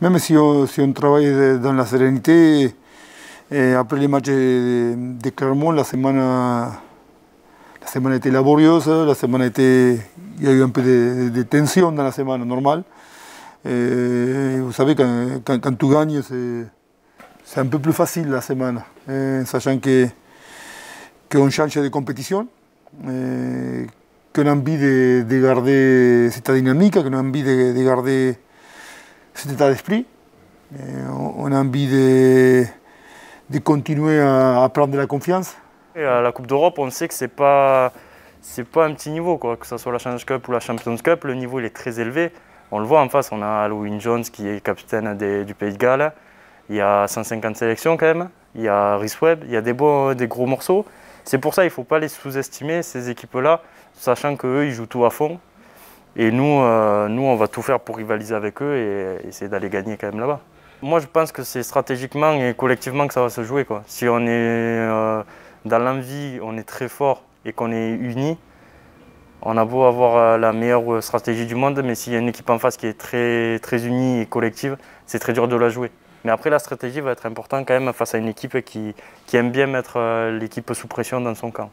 même si on, si on travaille dans la sérénité, et après les matchs de, Clermont, la semaine, la semaine était laborieuse, la semaine était, il y a eu un peu de, tension dans la semaine normale. Et vous savez, quand, quand, tu gagnes, c'est un peu plus facile la semaine, sachant qu'on change de compétition, qu'on a envie de, garder cette dynamique, qu'on a envie de, garder cet état d'esprit. On a envie de, de continuer à, prendre de la confiance. à la Coupe d'Europe, on sait que ce n'est pas, pas un petit niveau, quoi. que ce soit la Challenge Cup ou la Champions Cup, le niveau il est très élevé. On le voit en face, on a Halloween Jones qui est capitaine du Pays de Galles. Il y a 150 sélections quand même. Il y a Rhys Webb, il y a des, beaux, des gros morceaux. C'est pour ça qu'il ne faut pas les sous-estimer, ces équipes-là, sachant qu'eux, ils jouent tout à fond. Et nous, euh, nous, on va tout faire pour rivaliser avec eux et essayer d'aller gagner quand même là-bas. Moi, je pense que c'est stratégiquement et collectivement que ça va se jouer. Quoi. Si on est euh, dans l'envie, on est très fort et qu'on est unis, on a beau avoir euh, la meilleure stratégie du monde, mais s'il y a une équipe en face qui est très, très unie et collective, c'est très dur de la jouer. Mais après, la stratégie va être importante quand même face à une équipe qui, qui aime bien mettre l'équipe sous pression dans son camp.